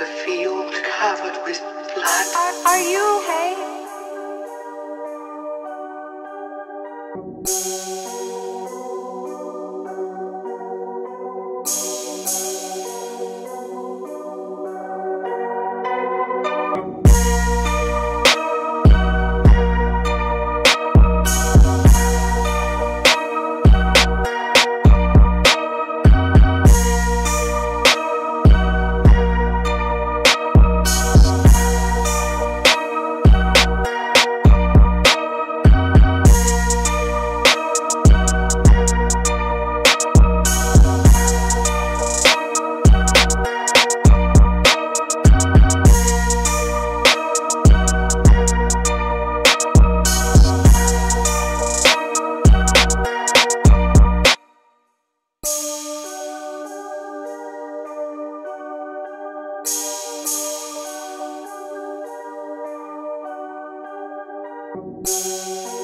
the field covered with blood. Are, are you okay? you